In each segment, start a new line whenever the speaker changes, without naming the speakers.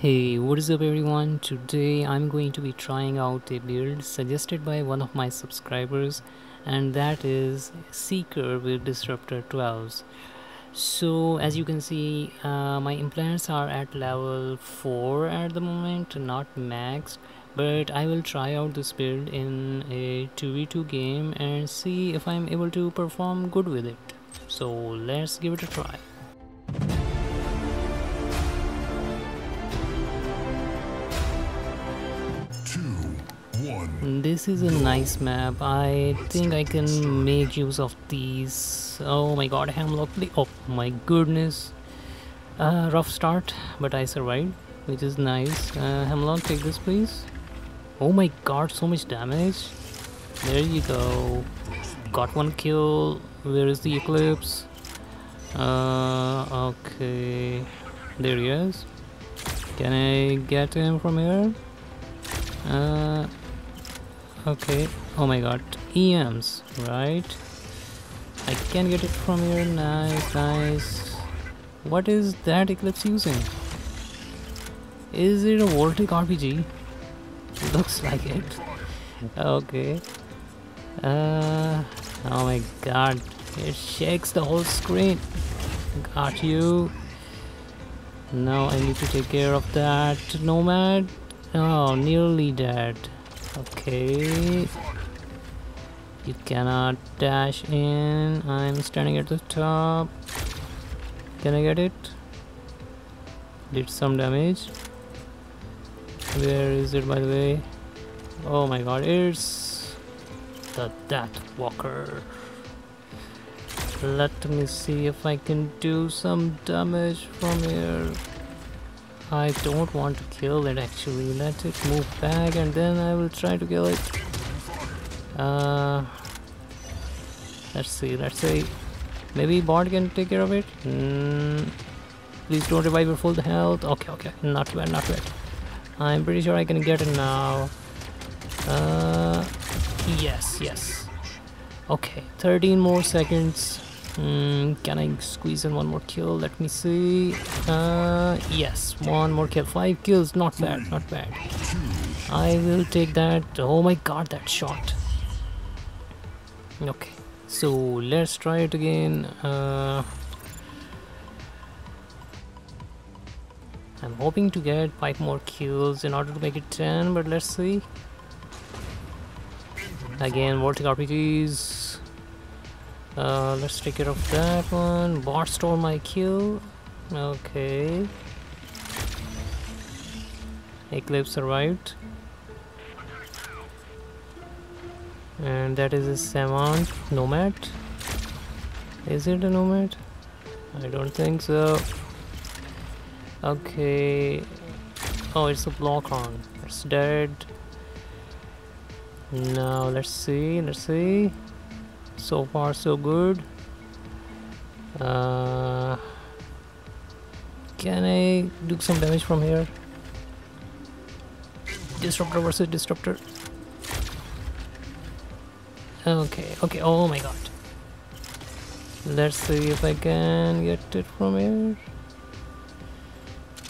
Hey, what is up everyone? Today I'm going to be trying out a build suggested by one of my subscribers and that is Seeker with Disruptor 12s. So as you can see uh, my implants are at level 4 at the moment, not max but I will try out this build in a 2v2 game and see if I'm able to perform good with it. So let's give it a try. This is a nice map. I think I can make use of these. Oh my god, Hemlock. Oh my goodness. Uh, rough start, but I survived, which is nice. Uh, Hemlock, take this please. Oh my god, so much damage. There you go. Got one kill. Where is the Eclipse? Uh, okay. There he is. Can I get him from here? Uh, okay. Oh my god. EMs right? I can get it from here. Nice nice. What is that Eclipse using? Is it a Voltic RPG looks like it. Okay. Uh oh my god. It shakes the whole screen. Got you. Now I need to take care of that. Nomad? Oh nearly dead Okay. You cannot dash in. I'm standing at the top. Can I get it? Did some damage. Where is it by the way? Oh my god, it's the Death Walker. Let me see if I can do some damage from here. I don't want to kill it actually. Let it move back and then I will try to kill it. Uh, let's see, let's see. Maybe bot can take care of it. Mm, please don't revive your full health. Okay, okay, not bad, not bad. I'm pretty sure I can get it now. Uh, yes, yes. Okay, 13 more seconds. Mm, can I squeeze in one more kill? Let me see. Uh, yes, one more kill. Five kills. Not bad. Not bad. I will take that. Oh my god, that shot. Okay, so let's try it again. Uh, I'm hoping to get five more kills in order to make it 10, but let's see. Again, Voltic RPGs. Uh, let's take care of that one. Bot stole my kill. Okay. Eclipse arrived. And that is a Savant Nomad. Is it a Nomad? I don't think so. Okay. Oh, it's a Blockhorn. It's dead. Now let's see, let's see so far so good. Uh, can I do some damage from here? Disruptor versus disruptor. Okay okay oh my god. Let's see if I can get it from here.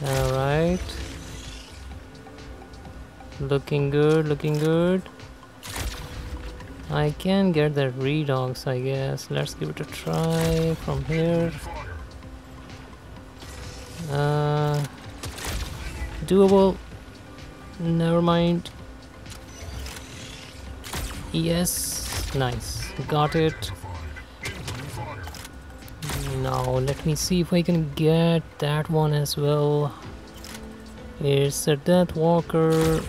Alright looking good looking good I can get the redox I guess. Let's give it a try from here. Uh, doable. Never mind. Yes. Nice. Got it. Now let me see if I can get that one as well. It's a death walker?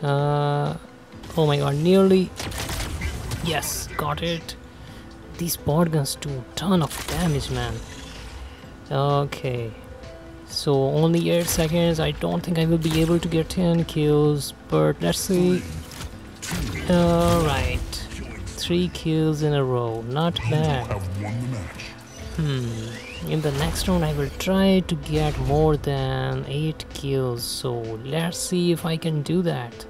Uh, Oh my god, nearly. Yes, got it. These bot guns do a ton of damage, man. Okay. So only 8 seconds. I don't think I will be able to get 10 kills. But let's see. Alright. 3 kills in a row. Not bad. Hmm. In the next round I will try to get more than 8 kills. So let's see if I can do that.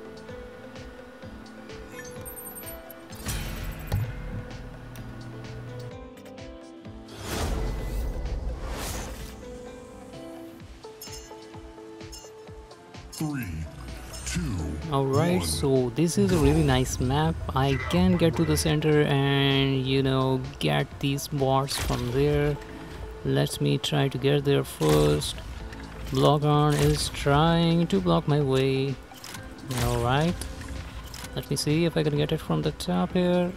Alright, so this is a really nice map. I can get to the center and you know get these bots from there. Let me try to get there first. Blogon is trying to block my way. Alright. Let me see if I can get it from the top here.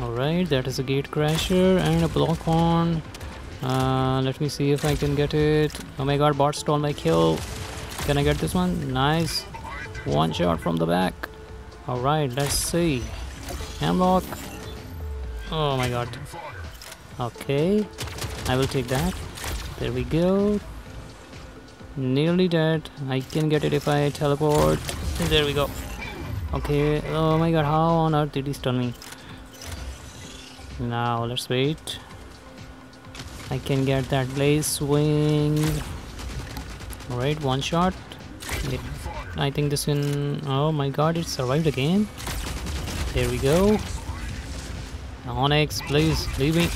Alright, that is a gate crasher and a block on. Uh, let me see if I can get it. Oh my god, bot stole my kill. Can I get this one? Nice. One shot from the back. Alright, let's see. Hemlock. Oh my god. Okay. I will take that. There we go. Nearly dead. I can get it if I teleport. There we go. Okay. Oh my god, how on earth did he stun me? Now let's wait. I can get that blaze swing. Alright, one shot. I think this in. Oh my god, it survived again. There we go. Onyx, please leave me.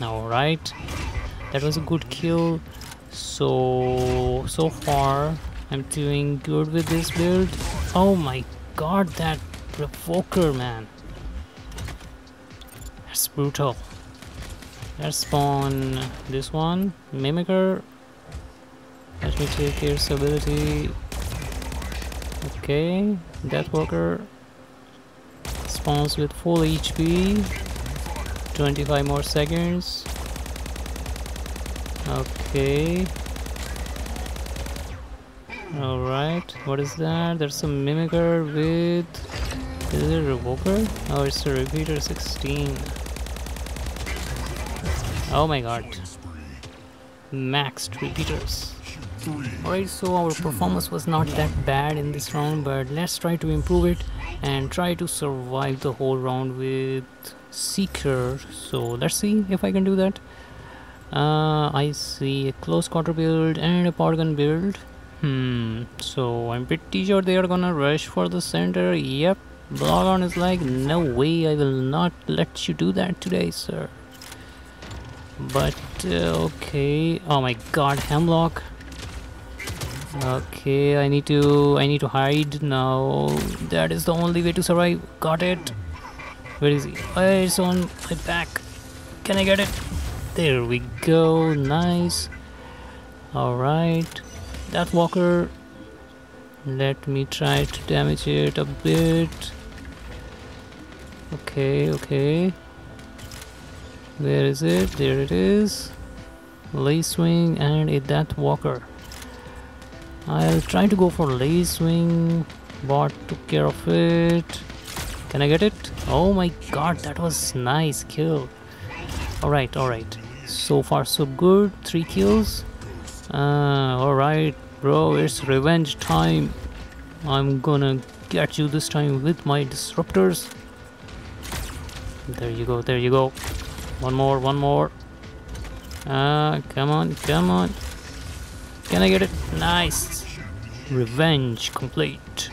Alright, that was a good kill. So, so far, I'm doing good with this build. Oh my god, that provoker, man. That's brutal. Let's spawn this one, Mimicker. Let me take his ability. Okay, Deathwalker spawns with full HP. 25 more seconds. Okay. Alright, what is that? There's some Mimicker with. Is it a Revoker? Oh, it's a Repeater 16. Oh my god. Maxed repeaters. Alright, so our performance was not that bad in this round, but let's try to improve it and try to survive the whole round with Seeker. So let's see if I can do that. Uh, I see a close quarter build and a gun build. Hmm, so I'm pretty sure they are gonna rush for the center. Yep, Blogon is like, no way, I will not let you do that today, sir. But, uh, okay. Oh my god, Hemlock. Okay, I need to, I need to hide now. That is the only way to survive. Got it. Where is he? Oh, it's on my back. Can I get it? There we go. Nice. Alright. That walker. Let me try to damage it a bit. Okay, okay. Where is it? There it is. Lace swing and a death walker. I'll try to go for lace swing. Bot took care of it. Can I get it? Oh my god, that was nice kill. Alright, alright. So far so good. Three kills. Uh, alright, bro, it's revenge time. I'm gonna get you this time with my disruptors. There you go, there you go. One more, one more. Uh, come on, come on. Can I get it? Nice. Revenge complete.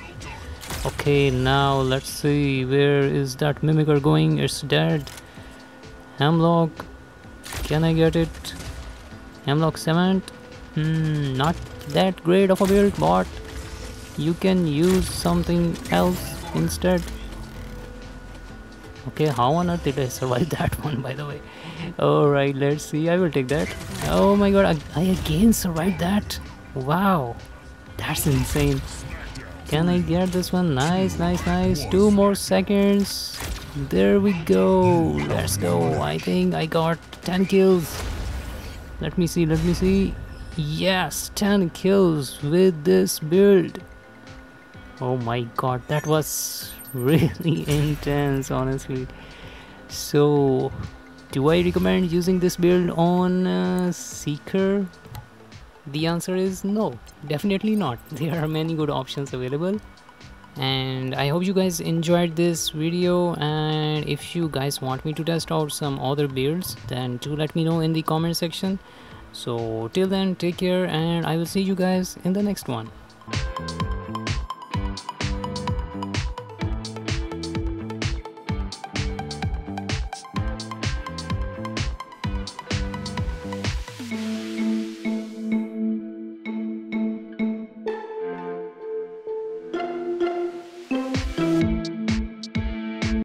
Okay, now let's see. Where is that mimicker going? It's dead. Hemlock. Can I get it? Hemlock cement. Hmm, not that great of a build, but you can use something else instead. Okay, how on earth did I survive that one, by the way? Alright, let's see. I will take that. Oh my god, I, I again survived that. Wow, that's insane. Can I get this one? Nice, nice, nice. Two more seconds. There we go. Let's go. I think I got 10 kills. Let me see, let me see. Yes, 10 kills with this build. Oh my god, that was really intense, honestly. So, do I recommend using this build on uh, Seeker? The answer is no, definitely not. There are many good options available. And I hope you guys enjoyed this video and if you guys want me to test out some other builds then do let me know in the comment section. So till then take care and I will see you guys in the next one.